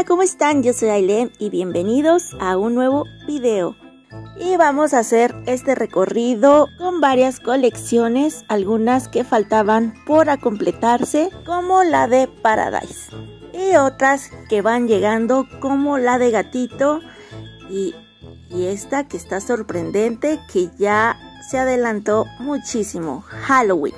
Hola, ¿cómo están? Yo soy Ailem y bienvenidos a un nuevo video. Y vamos a hacer este recorrido con varias colecciones, algunas que faltaban por completarse, como la de Paradise. Y otras que van llegando como la de Gatito y, y esta que está sorprendente que ya se adelantó muchísimo, Halloween.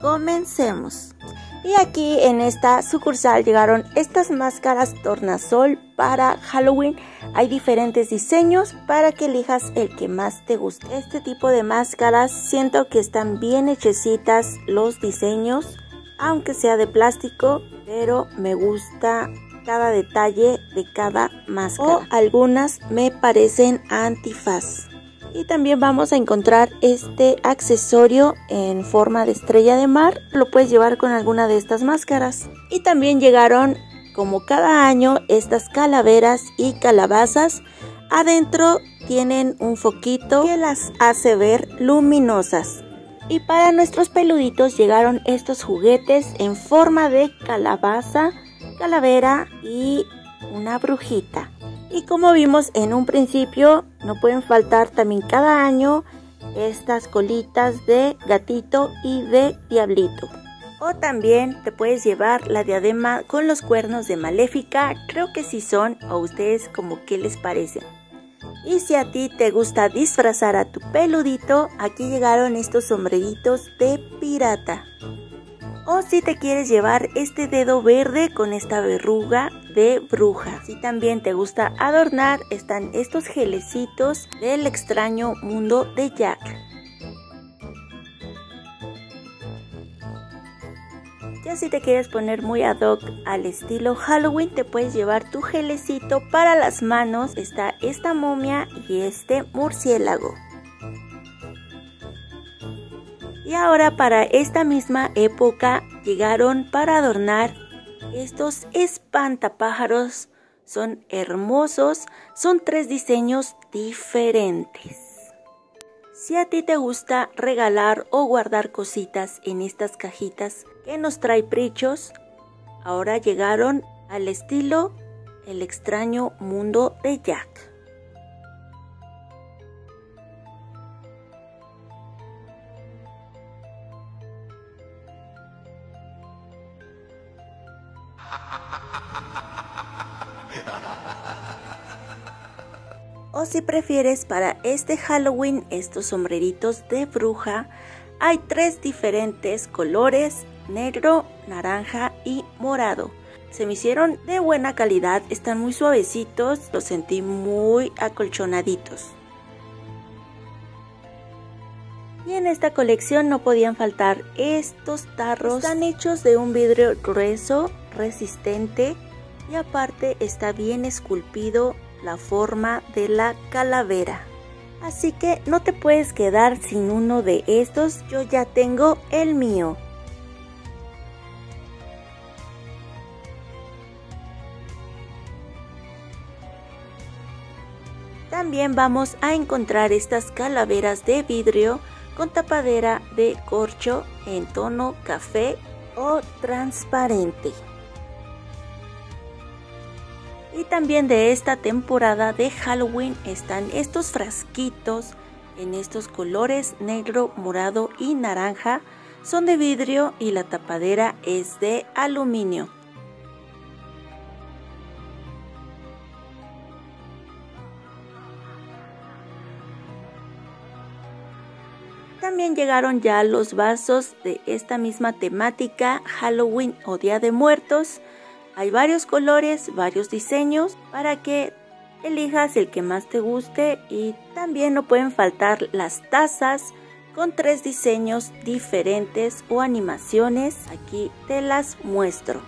Comencemos. Y aquí en esta sucursal llegaron estas máscaras tornasol para Halloween. Hay diferentes diseños para que elijas el que más te guste. Este tipo de máscaras siento que están bien hechecitas los diseños, aunque sea de plástico, pero me gusta cada detalle de cada máscara. O algunas me parecen antifaz. Y también vamos a encontrar este accesorio en forma de estrella de mar. Lo puedes llevar con alguna de estas máscaras. Y también llegaron, como cada año, estas calaveras y calabazas. Adentro tienen un foquito que las hace ver luminosas. Y para nuestros peluditos llegaron estos juguetes en forma de calabaza, calavera y una brujita. Y como vimos en un principio, no pueden faltar también cada año estas colitas de gatito y de diablito. O también te puedes llevar la diadema con los cuernos de maléfica, creo que sí son, o ustedes como que les parecen. Y si a ti te gusta disfrazar a tu peludito, aquí llegaron estos sombreritos de pirata. O si te quieres llevar este dedo verde con esta verruga de bruja. Si también te gusta adornar, están estos gelecitos del extraño mundo de Jack. Ya si te quieres poner muy ad hoc al estilo Halloween, te puedes llevar tu gelecito para las manos. Está esta momia y este murciélago. Y ahora para esta misma época llegaron para adornar estos espantapájaros. Son hermosos, son tres diseños diferentes. Si a ti te gusta regalar o guardar cositas en estas cajitas que nos trae Prichos, ahora llegaron al estilo El extraño mundo de Jack. O si prefieres para este Halloween estos sombreritos de bruja, hay tres diferentes colores, negro, naranja y morado. Se me hicieron de buena calidad, están muy suavecitos, los sentí muy acolchonaditos. Y en esta colección no podían faltar estos tarros. Están hechos de un vidrio grueso, resistente y aparte está bien esculpido la forma de la calavera. Así que no te puedes quedar sin uno de estos, yo ya tengo el mío. También vamos a encontrar estas calaveras de vidrio con tapadera de corcho en tono café o transparente. Y también de esta temporada de Halloween están estos frasquitos en estos colores negro, morado y naranja. Son de vidrio y la tapadera es de aluminio. También llegaron ya los vasos de esta misma temática Halloween o Día de Muertos hay varios colores, varios diseños para que elijas el que más te guste y también no pueden faltar las tazas con tres diseños diferentes o animaciones. Aquí te las muestro.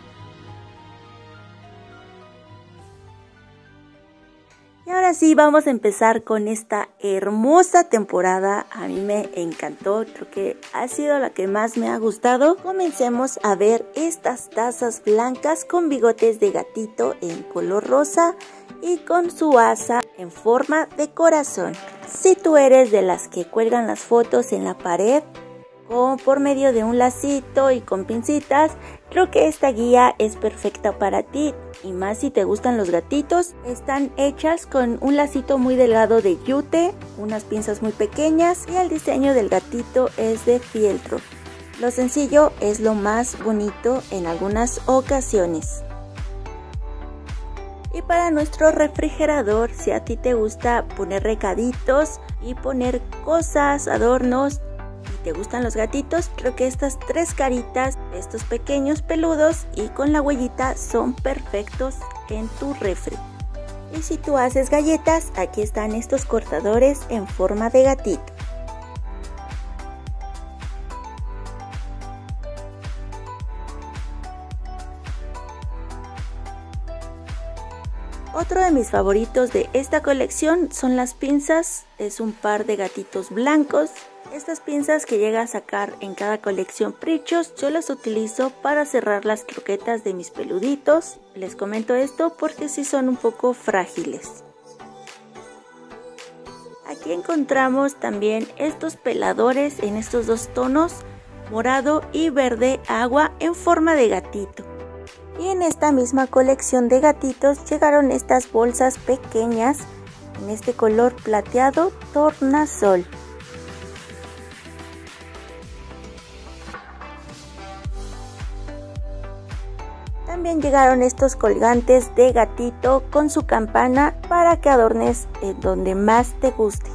Y ahora sí, vamos a empezar con esta hermosa temporada. A mí me encantó, creo que ha sido la que más me ha gustado. Comencemos a ver estas tazas blancas con bigotes de gatito en color rosa y con su asa en forma de corazón. Si tú eres de las que cuelgan las fotos en la pared, o por medio de un lacito y con pincitas, creo que esta guía es perfecta para ti y más si te gustan los gatitos. Están hechas con un lacito muy delgado de yute, unas pinzas muy pequeñas y el diseño del gatito es de fieltro. Lo sencillo es lo más bonito en algunas ocasiones. Y para nuestro refrigerador, si a ti te gusta poner recaditos y poner cosas, adornos, te gustan los gatitos, creo que estas tres caritas, estos pequeños peludos y con la huellita son perfectos en tu refri. Y si tú haces galletas, aquí están estos cortadores en forma de gatito. Otro de mis favoritos de esta colección son las pinzas, es un par de gatitos blancos. Estas pinzas que llega a sacar en cada colección Prichos, yo las utilizo para cerrar las croquetas de mis peluditos. Les comento esto porque sí son un poco frágiles. Aquí encontramos también estos peladores en estos dos tonos, morado y verde agua en forma de gatito. Y en esta misma colección de gatitos llegaron estas bolsas pequeñas en este color plateado tornasol. También llegaron estos colgantes de gatito con su campana para que adornes donde más te guste.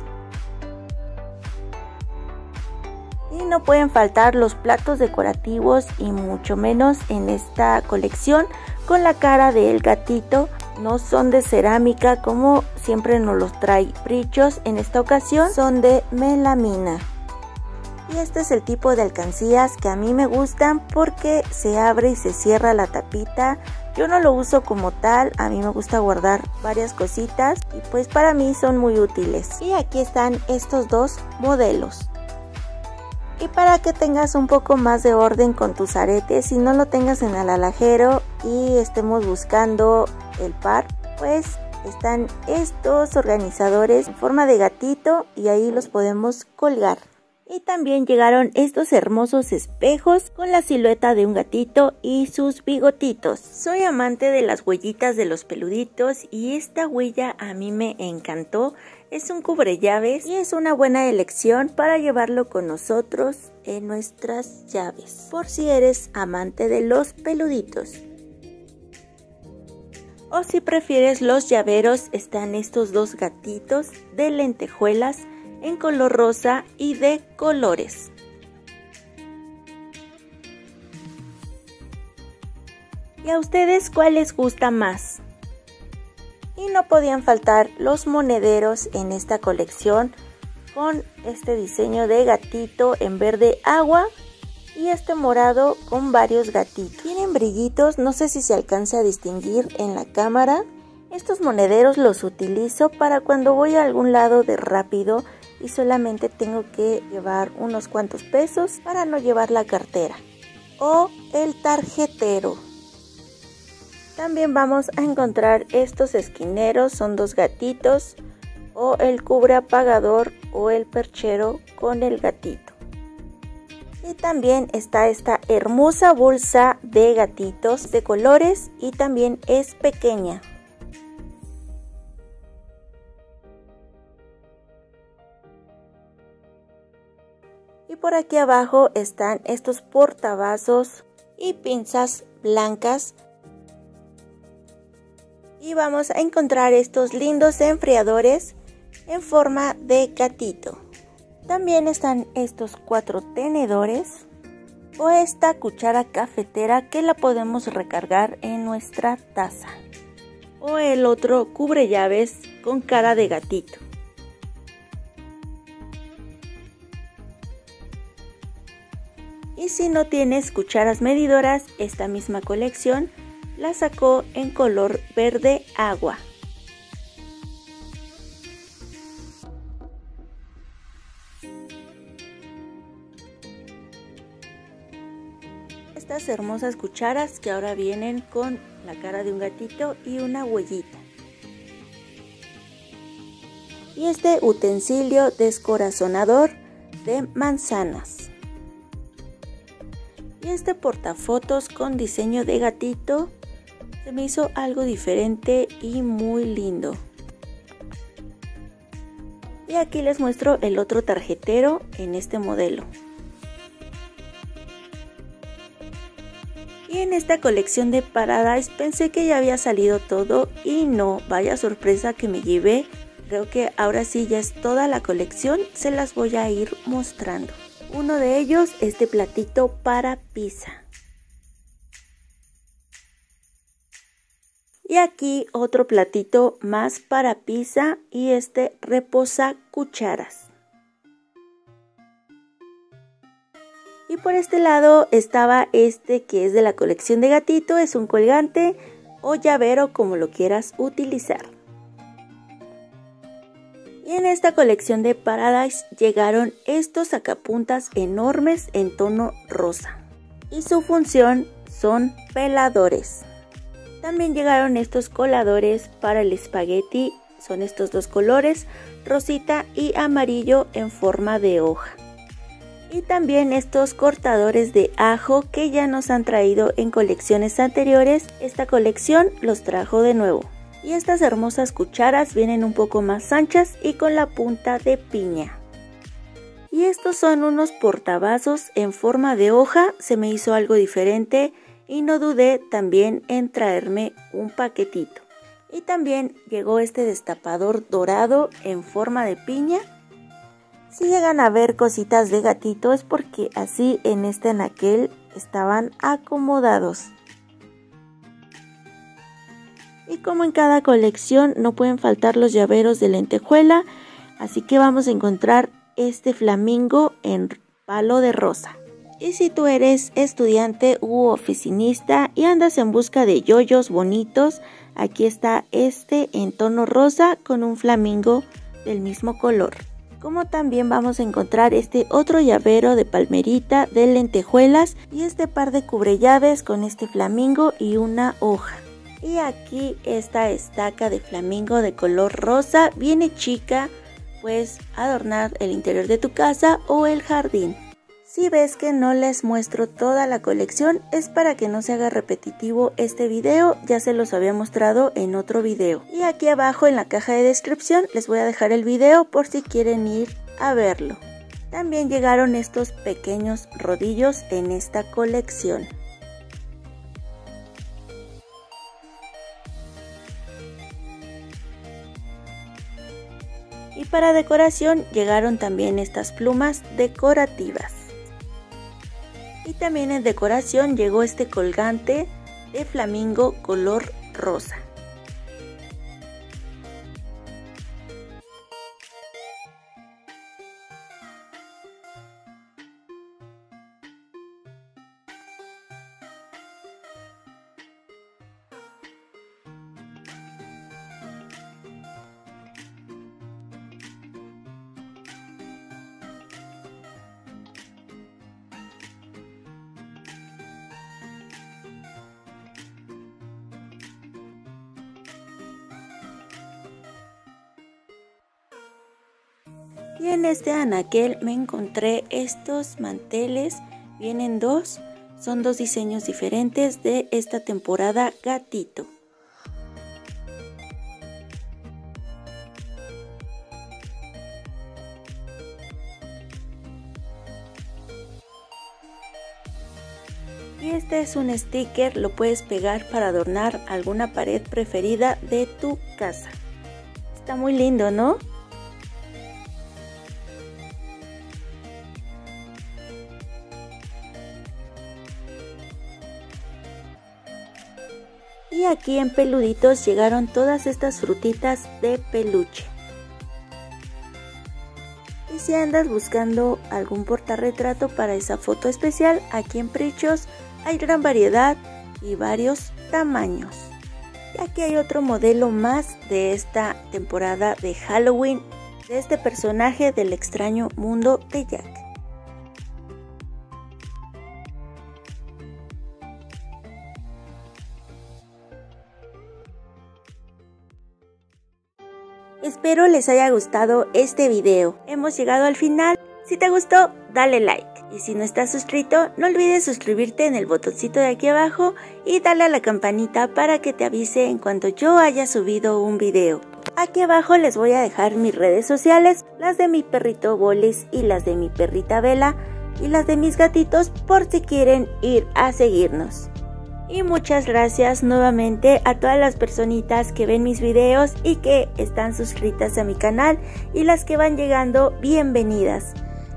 no pueden faltar los platos decorativos y mucho menos en esta colección con la cara del gatito. No son de cerámica como siempre nos los trae Prichos. En esta ocasión son de melamina. Y este es el tipo de alcancías que a mí me gustan porque se abre y se cierra la tapita. Yo no lo uso como tal, a mí me gusta guardar varias cositas y pues para mí son muy útiles. Y aquí están estos dos modelos y para que tengas un poco más de orden con tus aretes y no lo tengas en el alajero y estemos buscando el par pues están estos organizadores en forma de gatito y ahí los podemos colgar y también llegaron estos hermosos espejos con la silueta de un gatito y sus bigotitos. Soy amante de las huellitas de los peluditos y esta huella a mí me encantó. Es un cubre llaves y es una buena elección para llevarlo con nosotros en nuestras llaves, por si eres amante de los peluditos. O si prefieres los llaveros, están estos dos gatitos de lentejuelas en color rosa y de colores. ¿Y a ustedes cuál les gusta más? Y no podían faltar los monederos en esta colección con este diseño de gatito en verde agua y este morado con varios gatitos. Tienen brillitos, no sé si se alcanza a distinguir en la cámara. Estos monederos los utilizo para cuando voy a algún lado de rápido y solamente tengo que llevar unos cuantos pesos para no llevar la cartera o el tarjetero. También vamos a encontrar estos esquineros, son dos gatitos o el cubre apagador o el perchero con el gatito. Y también está esta hermosa bolsa de gatitos de colores y también es pequeña. Por aquí abajo están estos portavasos y pinzas blancas. Y vamos a encontrar estos lindos enfriadores en forma de gatito. También están estos cuatro tenedores o esta cuchara cafetera que la podemos recargar en nuestra taza. O el otro cubre llaves con cara de gatito. Y si no tienes cucharas medidoras, esta misma colección la sacó en color verde agua. Estas hermosas cucharas que ahora vienen con la cara de un gatito y una huellita. Y este utensilio descorazonador de manzanas. Este portafotos con diseño de gatito se me hizo algo diferente y muy lindo. Y aquí les muestro el otro tarjetero en este modelo. Y en esta colección de Paradise pensé que ya había salido todo y no, vaya sorpresa que me llevé. Creo que ahora sí ya es toda la colección, se las voy a ir mostrando. Uno de ellos, este platito para pizza. Y aquí otro platito más para pizza y este reposa cucharas. Y por este lado estaba este que es de la colección de gatito, es un colgante o llavero como lo quieras utilizar. Y en esta colección de Paradise llegaron estos sacapuntas enormes en tono rosa. Y su función son peladores. También llegaron estos coladores para el espagueti, son estos dos colores, rosita y amarillo en forma de hoja. Y también estos cortadores de ajo que ya nos han traído en colecciones anteriores, esta colección los trajo de nuevo. Y estas hermosas cucharas vienen un poco más anchas y con la punta de piña. Y estos son unos portavasos en forma de hoja, se me hizo algo diferente y no dudé también en traerme un paquetito. Y también llegó este destapador dorado en forma de piña. Si llegan a ver cositas de gatito es porque así en este anaquel estaban acomodados. Como en cada colección no pueden faltar los llaveros de lentejuela, así que vamos a encontrar este flamingo en palo de rosa. Y si tú eres estudiante u oficinista y andas en busca de yoyos bonitos, aquí está este en tono rosa con un flamingo del mismo color. Como también vamos a encontrar este otro llavero de palmerita de lentejuelas y este par de cubrellaves con este flamingo y una hoja. Y aquí esta estaca de flamingo de color rosa, viene chica, pues adornar el interior de tu casa o el jardín. Si ves que no les muestro toda la colección es para que no se haga repetitivo este video, ya se los había mostrado en otro video. Y aquí abajo en la caja de descripción les voy a dejar el video por si quieren ir a verlo. También llegaron estos pequeños rodillos en esta colección. Y para decoración llegaron también estas plumas decorativas. Y también en decoración llegó este colgante de flamingo color rosa. Y en este anaquel me encontré estos manteles, vienen dos, son dos diseños diferentes de esta temporada gatito. Y este es un sticker, lo puedes pegar para adornar alguna pared preferida de tu casa. Está muy lindo, ¿no? Y aquí en Peluditos llegaron todas estas frutitas de peluche. Y si andas buscando algún portarretrato para esa foto especial, aquí en Prichos hay gran variedad y varios tamaños. Y aquí hay otro modelo más de esta temporada de Halloween de este personaje del extraño mundo de Jack. Espero les haya gustado este video. Hemos llegado al final. Si te gustó, dale like. Y si no estás suscrito, no olvides suscribirte en el botoncito de aquí abajo y darle a la campanita para que te avise en cuanto yo haya subido un video. Aquí abajo les voy a dejar mis redes sociales, las de mi perrito Bolis y las de mi perrita Vela y las de mis gatitos por si quieren ir a seguirnos. Y muchas gracias nuevamente a todas las personitas que ven mis videos y que están suscritas a mi canal y las que van llegando, bienvenidas.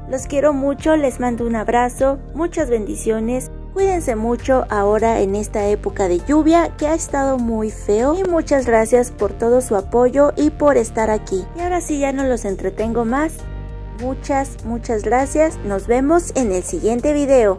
Los quiero mucho, les mando un abrazo, muchas bendiciones. Cuídense mucho ahora en esta época de lluvia que ha estado muy feo y muchas gracias por todo su apoyo y por estar aquí. Y ahora sí ya no los entretengo más. Muchas, muchas gracias. Nos vemos en el siguiente video.